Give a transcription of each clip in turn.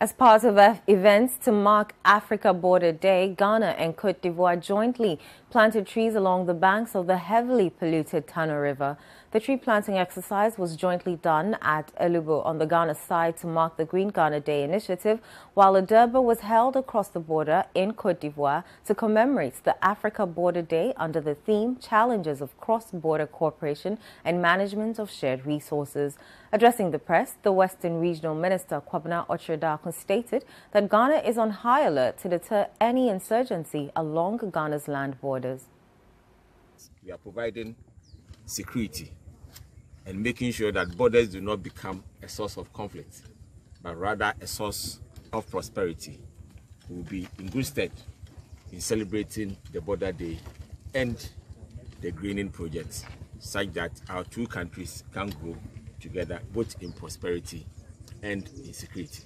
As part of events to mark Africa Border Day, Ghana and Cote d'Ivoire jointly planted trees along the banks of the heavily polluted Tano River. The tree planting exercise was jointly done at Elubo on the Ghana side to mark the Green Ghana Day initiative, while a Durbar was held across the border in Cote d'Ivoire to commemorate the Africa Border Day under the theme Challenges of Cross-Border Cooperation and Management of Shared Resources. Addressing the press, the Western Regional Minister Kwabena Okyere-Darko stated that Ghana is on high alert to deter any insurgency along Ghana's land borders. We are providing security and making sure that borders do not become a source of conflict, but rather a source of prosperity. We will be in good stead in celebrating the border day and the greening project such that our two countries can grow together both in prosperity and in security.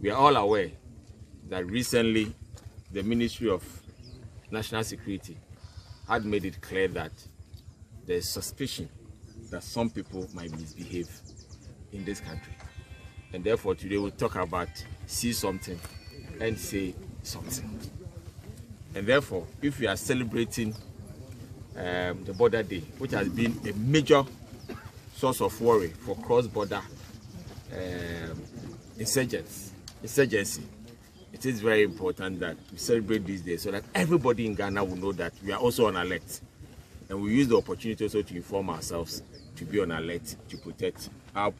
We are all aware that recently the Ministry of National Security had made it clear that there's suspicion that some people might misbehave in this country. And therefore today we'll talk about see something and say something. And therefore, if we are celebrating um, the border day, which has been a major source of worry for cross-border um, insurgents, insurgency, it is very important that we celebrate this day so that everybody in Ghana will know that we are also on alert. And we use the opportunity also to inform ourselves to be on alert to protect our